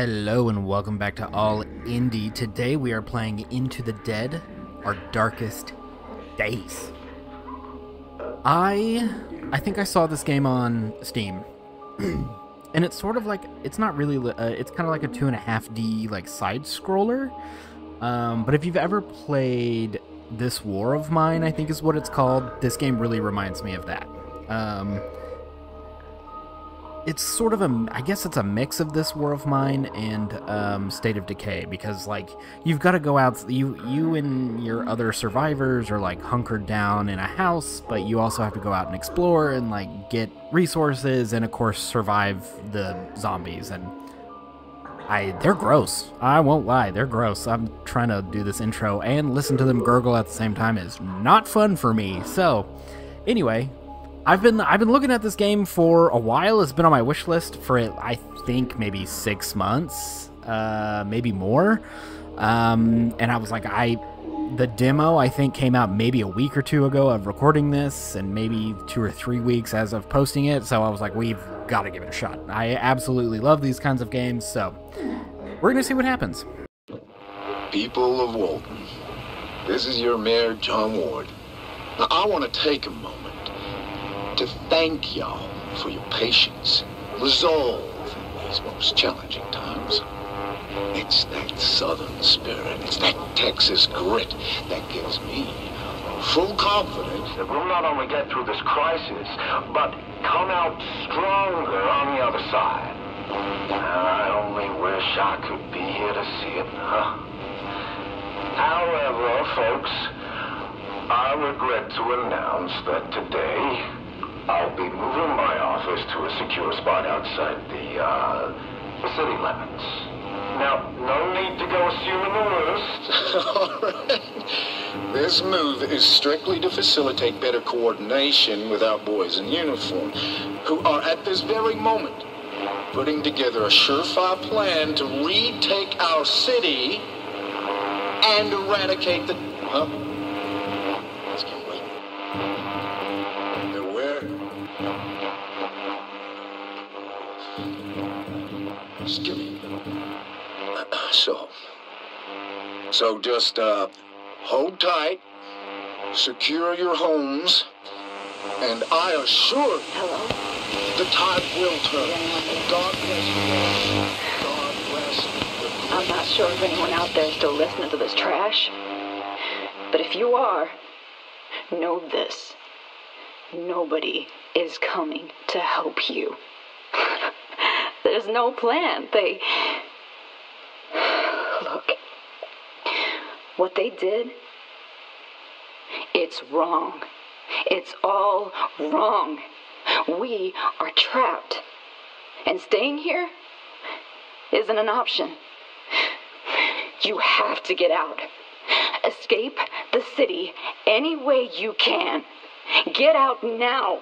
Hello and welcome back to All Indie. Today we are playing Into the Dead, Our Darkest Days. I I think I saw this game on Steam, and it's sort of like it's not really uh, it's kind of like a two and a half D like side scroller. Um, but if you've ever played this War of Mine, I think is what it's called. This game really reminds me of that. Um, it's sort of a i guess it's a mix of this war of mine and um, state of decay because like you've got to go out you you and your other survivors are like hunkered down in a house but you also have to go out and explore and like get resources and of course survive the zombies and i they're gross. I won't lie they're gross. I'm trying to do this intro and listen to them gurgle at the same time is not fun for me. So anyway I've been I've been looking at this game for a while. It's been on my wish list for I think maybe six months, uh, maybe more. Um, and I was like, I the demo I think came out maybe a week or two ago of recording this, and maybe two or three weeks as of posting it. So I was like, we've got to give it a shot. I absolutely love these kinds of games, so we're gonna see what happens. People of Walton, this is your mayor, John Ward. Now, I want to take a moment to thank y'all for your patience, resolve in these most challenging times. It's that southern spirit, it's that Texas grit that gives me full confidence that we'll not only get through this crisis, but come out stronger on the other side. I only wish I could be here to see it, huh? However, folks, I regret to announce that today I'll be moving my office to a secure spot outside the, uh, the city limits. Now, no need to go assuming the worst. All right. This move is strictly to facilitate better coordination with our boys in uniform, who are at this very moment putting together a surefire plan to retake our city and eradicate the... Huh? Excuse me. So, so just uh, hold tight, secure your homes, and I assure you, the tide will turn. God bless you. God bless the I'm not sure if anyone out there is still listening to this trash. But if you are, know this. Nobody is coming to help you. There's no plan. They. Look. What they did, it's wrong. It's all wrong. We are trapped. And staying here isn't an option. You have to get out. Escape the city any way you can. Get out now.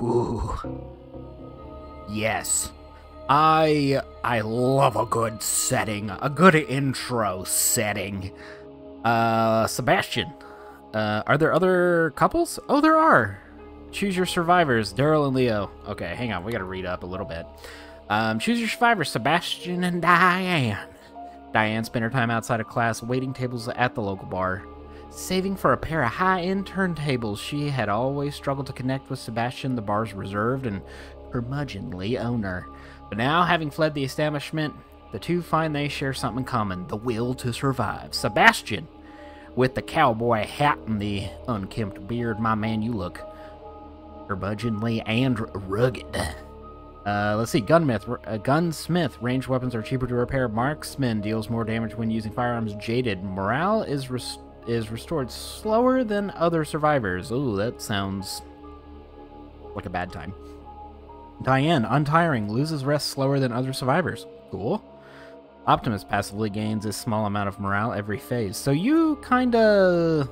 Ooh. Yes. I I love a good setting, a good intro setting. Uh Sebastian. Uh are there other couples? Oh, there are. Choose your survivors, Daryl and Leo. Okay, hang on, we got to read up a little bit. Um choose your survivors, Sebastian and Diane. Diane spent her time outside of class waiting tables at the local bar. Saving for a pair of high end turntables, she had always struggled to connect with Sebastian, the bar's reserved and curmudgeonly owner. But now, having fled the establishment, the two find they share something common the will to survive. Sebastian, with the cowboy hat and the unkempt beard, my man, you look curmudgeonly and rugged. Uh, let's see. Gunmith, uh, gunsmith. Ranged weapons are cheaper to repair. Marksman deals more damage when using firearms. Jaded. Morale is is restored slower than other survivors. Ooh, that sounds like a bad time. Diane, untiring, loses rest slower than other survivors. Cool. Optimist passively gains a small amount of morale every phase. So you kind of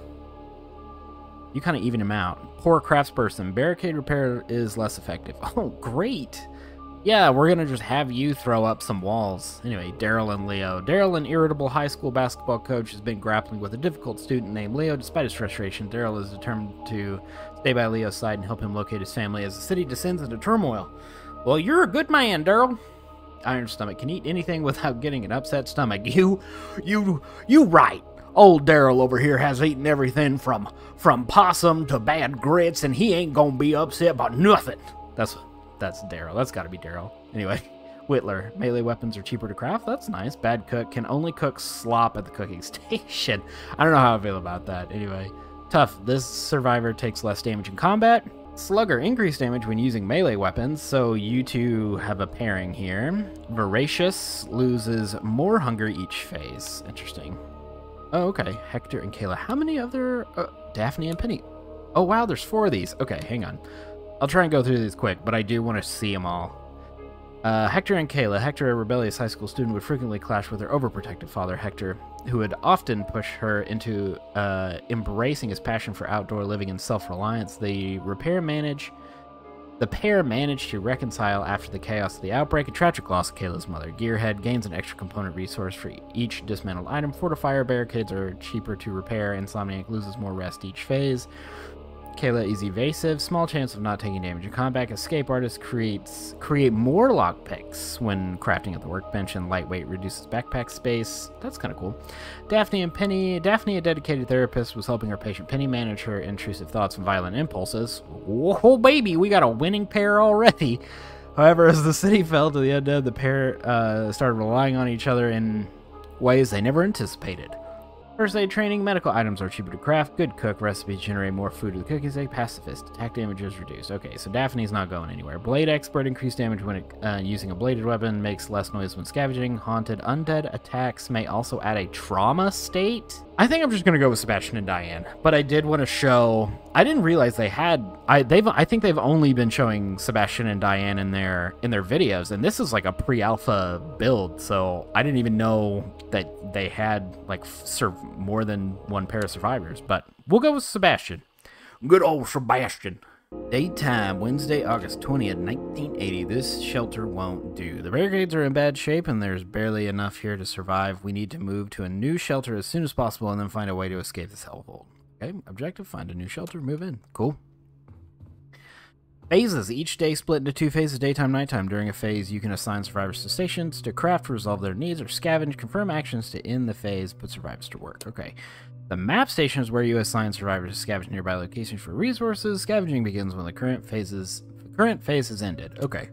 you kind of even him out. Poor craftsperson. Barricade repair is less effective. Oh, great. Yeah, we're gonna just have you throw up some walls. Anyway, Daryl and Leo. Daryl, an irritable high school basketball coach, has been grappling with a difficult student named Leo. Despite his frustration, Daryl is determined to stay by Leo's side and help him locate his family as the city descends into turmoil. Well, you're a good man, Daryl. iron stomach can eat anything without getting an upset stomach. You, you, you right. Old Daryl over here has eaten everything from from possum to bad grits, and he ain't gonna be upset about nothing. That's that's Daryl. That's got to be Daryl. Anyway, Whittler. Melee weapons are cheaper to craft. That's nice. Bad cook can only cook slop at the cooking station. I don't know how I feel about that. Anyway, tough. This survivor takes less damage in combat. Slugger, increased damage when using melee weapons, so you two have a pairing here. Voracious loses more hunger each phase. Interesting. Oh, okay. Hector and Kayla. How many other... Uh, Daphne and Penny. Oh, wow, there's four of these. Okay, hang on. I'll try and go through these quick, but I do want to see them all. Uh, Hector and Kayla. Hector, a rebellious high school student, would frequently clash with her overprotective father, Hector, who would often push her into uh, embracing his passion for outdoor living and self-reliance. The repair manage, the pair managed to reconcile after the chaos of the outbreak. A tragic loss of Kayla's mother. Gearhead gains an extra component resource for each dismantled item. Fortifier barricades are cheaper to repair. Insomniac loses more rest each phase. Kayla is evasive, small chance of not taking damage in combat. Escape artist creates create more lockpicks when crafting at the workbench, and lightweight reduces backpack space. That's kind of cool. Daphne and Penny. Daphne, a dedicated therapist, was helping her patient Penny manage her intrusive thoughts and violent impulses. Whoa, baby, we got a winning pair already. However, as the city fell to the undead, the pair uh, started relying on each other in ways they never anticipated. First aid training, medical items are cheaper to craft, good cook, recipes generate more food with the cooking sake, pacifist, attack damage is reduced. Okay, so Daphne's not going anywhere. Blade expert, increased damage when it, uh, using a bladed weapon, makes less noise when scavenging. Haunted undead attacks may also add a trauma state. I think I'm just gonna go with Sebastian and Diane, but I did want to show. I didn't realize they had. I they've. I think they've only been showing Sebastian and Diane in their in their videos, and this is like a pre-alpha build, so I didn't even know that they had like serve more than one pair of survivors. But we'll go with Sebastian. Good old Sebastian. Daytime, Wednesday, August 20th, 1980. This shelter won't do. The barricades are in bad shape and there's barely enough here to survive. We need to move to a new shelter as soon as possible and then find a way to escape this hellhole. Okay, objective, find a new shelter, move in. Cool. Phases. Each day split into two phases, daytime, nighttime. During a phase, you can assign survivors to stations to craft, resolve their needs, or scavenge, confirm actions to end the phase, put survivors to work. Okay. The map station is where you assign survivors to scavenge nearby locations for resources. Scavenging begins when the current phases the current phase has ended. Okay.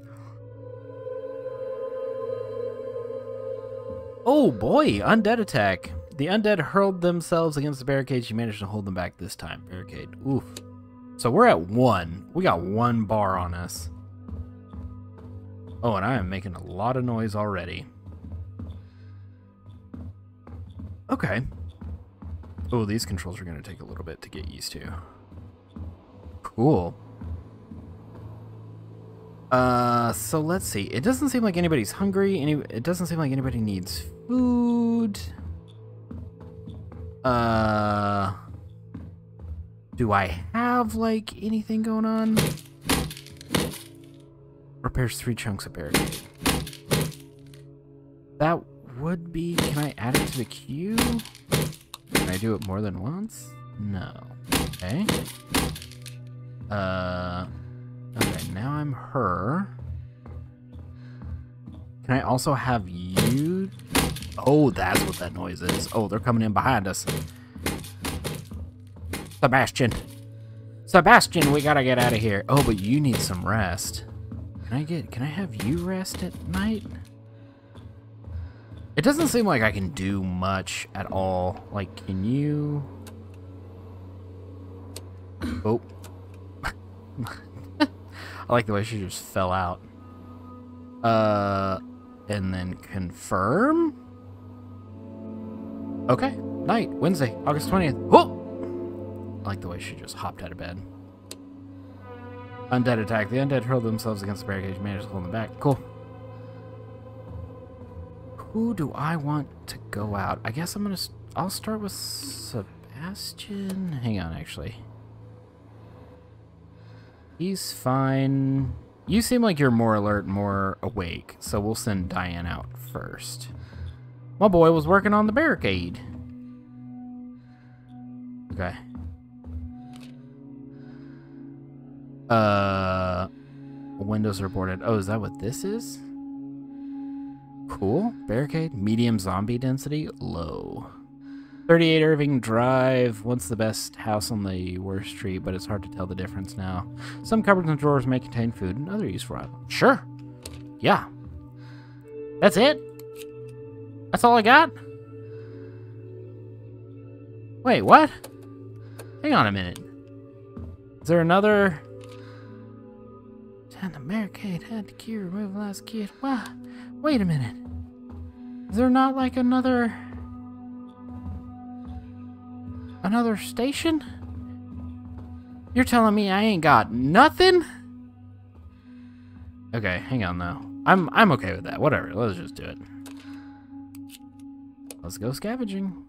Oh boy, undead attack. The undead hurled themselves against the barricades. You managed to hold them back this time. Barricade. Oof. So we're at one. We got one bar on us. Oh, and I am making a lot of noise already. Okay. Oh, these controls are going to take a little bit to get used to. Cool. Uh, so let's see. It doesn't seem like anybody's hungry. Any, it doesn't seem like anybody needs food. Uh, do I have like anything going on? Repairs three chunks of barricade. That would be. Can I add it to the queue? Can I do it more than once? No. Okay. Uh. Okay, now I'm her. Can I also have you? Oh, that's what that noise is. Oh, they're coming in behind us. Sebastian. Sebastian, we gotta get out of here. Oh, but you need some rest. Can I get, can I have you rest at night? It doesn't seem like I can do much at all. Like, can you... Oh. I like the way she just fell out. Uh, and then confirm? Okay, night, Wednesday, August 20th. Oh! Like the way she just hopped out of bed. Undead attack. The undead hurled themselves against the barricade. Managed to hold them back. Cool. Who do I want to go out? I guess I'm gonna. I'll start with Sebastian. Hang on, actually. He's fine. You seem like you're more alert, more awake, so we'll send Diane out first. My boy was working on the barricade. Okay. Uh, windows are boarded. Oh, is that what this is? Cool. Barricade. Medium zombie density. Low. 38 Irving Drive. Once the best house on the worst street, but it's hard to tell the difference now. Some cupboards and drawers may contain food and other useful items. Sure. Yeah. That's it? That's all I got? Wait, what? Hang on a minute. Is there another... Time to barricade, had the key, remove last kid. What? Wait a minute. Is there not like another... Another station? You're telling me I ain't got nothing? Okay, hang on though. I'm I'm okay with that. Whatever. Let's just do it. Let's go scavenging.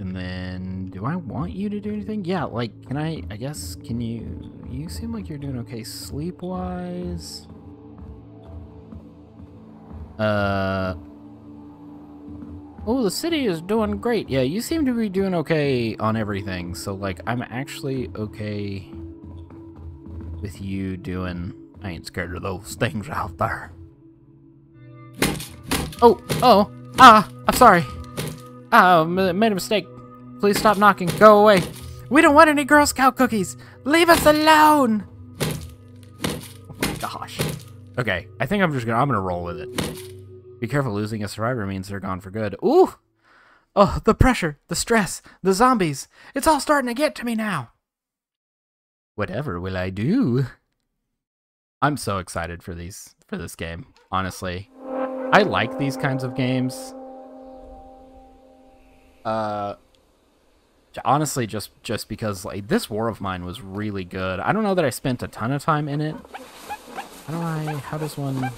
And then, do I want you to do anything? Yeah, like, can I, I guess, can you, you seem like you're doing okay sleep-wise. Uh, oh, the city is doing great. Yeah, you seem to be doing okay on everything. So, like, I'm actually okay with you doing, I ain't scared of those things out there. Oh, oh, ah, I'm sorry. Ah, made a mistake. Please stop knocking. Go away. We don't want any Girl Scout cookies. Leave us alone. Oh my gosh. Okay, I think I'm just gonna I'm gonna roll with it. Be careful. Losing a survivor means they're gone for good. Ooh. Oh, the pressure, the stress, the zombies. It's all starting to get to me now. Whatever will I do? I'm so excited for these for this game. Honestly, I like these kinds of games uh, honestly, just just because like this war of mine was really good. I don't know that I spent a ton of time in it. How do I? How does one?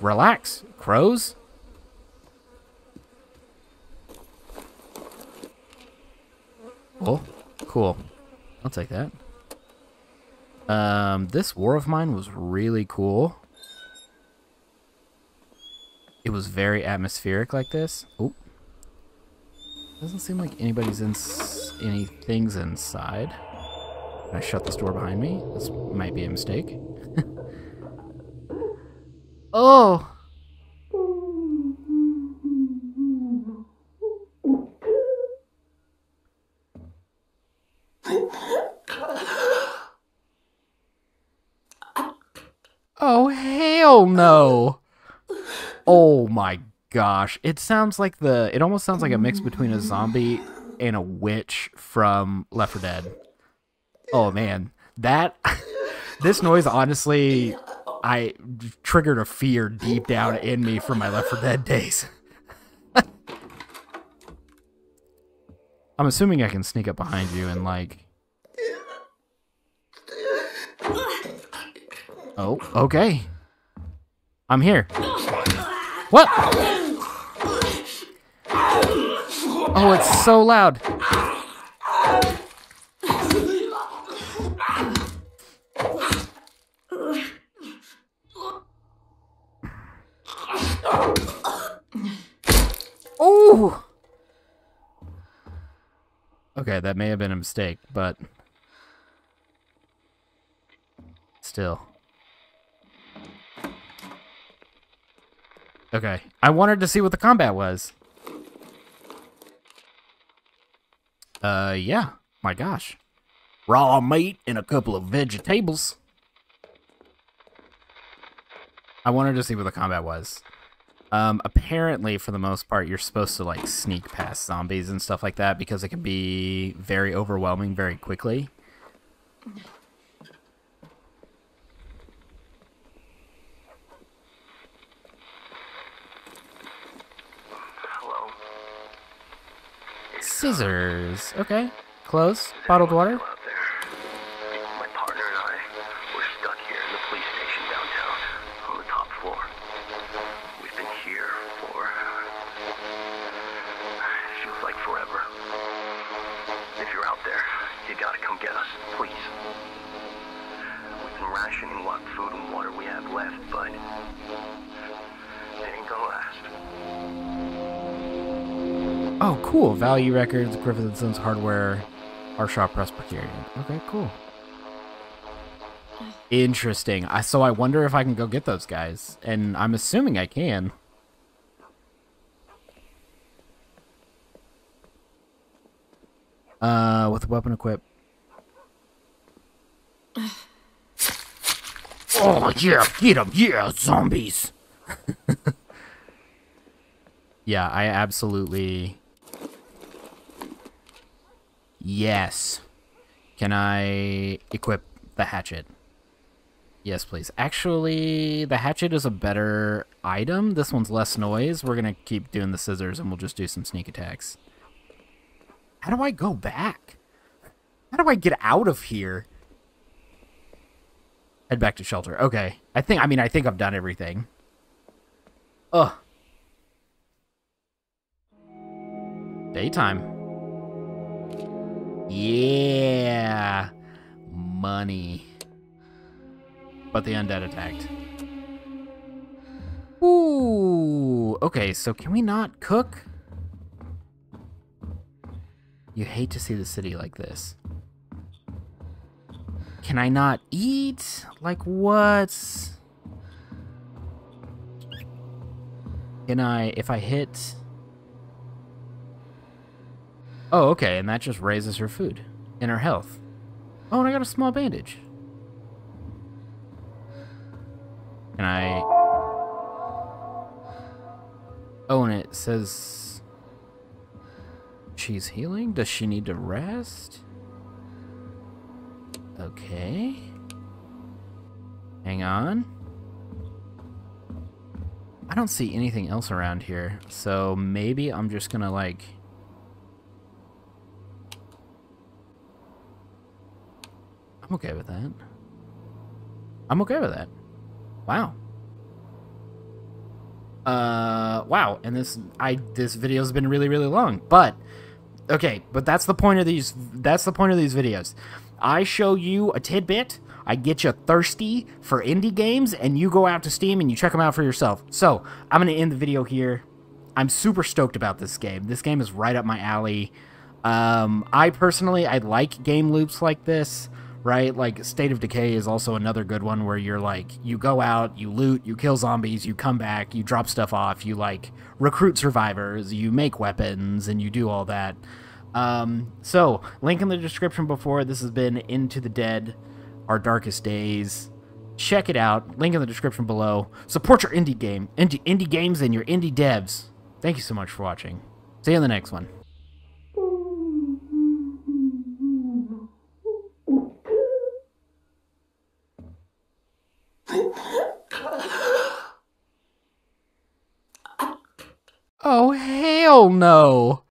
Relax, crows. Oh, cool. I'll take that. Um, this war of mine was really cool. It was very atmospheric like this. Oh. Doesn't seem like anybody's in anything's inside. Can I shut this door behind me? This might be a mistake. oh. Oh, hell no. Oh my gosh. It sounds like the it almost sounds like a mix between a zombie and a witch from Left 4 Dead. Oh man. That this noise honestly I triggered a fear deep down in me from my Left 4 Dead days. I'm assuming I can sneak up behind you and like Oh, okay. I'm here. What? Oh, it's so loud. Oh! Okay, that may have been a mistake, but still. Okay. I wanted to see what the combat was. Uh, yeah. My gosh. Raw meat and a couple of vegetables. I wanted to see what the combat was. Um, apparently, for the most part, you're supposed to, like, sneak past zombies and stuff like that because it can be very overwhelming very quickly. Scissors. Okay. Close. Bottled water. My partner and I were stuck here in the police station downtown on the top floor. We've been here for feels like forever. If you're out there, you gotta come get us, please. We've been rationing what food and water we have left, but it ain't gonna last. Oh, cool. Value Records, Griffith & Sons Hardware, our shop Presbyterian. Okay, cool. Interesting. I, so I wonder if I can go get those guys. And I'm assuming I can. Uh, with weapon equip. oh, yeah, get them, yeah, zombies. yeah, I absolutely... Yes. Can I equip the hatchet? Yes, please. Actually, the hatchet is a better item. This one's less noise. We're going to keep doing the scissors, and we'll just do some sneak attacks. How do I go back? How do I get out of here? Head back to shelter. Okay. I think, I mean, I think I've done everything. Ugh. Daytime. Yeah. Money. But the undead attacked. Ooh. Okay, so can we not cook? You hate to see the city like this. Can I not eat? Like what? Can I, if I hit... Oh, okay, and that just raises her food and her health. Oh, and I got a small bandage. Can I... Oh, and it says... She's healing? Does she need to rest? Okay. Hang on. I don't see anything else around here, so maybe I'm just gonna, like... I'm okay with that. I'm okay with that. Wow. Uh, wow. And this, I, this video's been really, really long, but, okay, but that's the point of these, that's the point of these videos. I show you a tidbit, I get you thirsty for indie games, and you go out to Steam and you check them out for yourself. So, I'm going to end the video here. I'm super stoked about this game. This game is right up my alley. Um, I personally, I like game loops like this right? Like State of Decay is also another good one where you're like you go out, you loot, you kill zombies, you come back, you drop stuff off, you like recruit survivors, you make weapons, and you do all that. Um, so link in the description before. This has been Into the Dead, Our Darkest Days. Check it out. Link in the description below. Support your indie game, indie, indie games, and your indie devs. Thank you so much for watching. See you in the next one. Oh, hell no.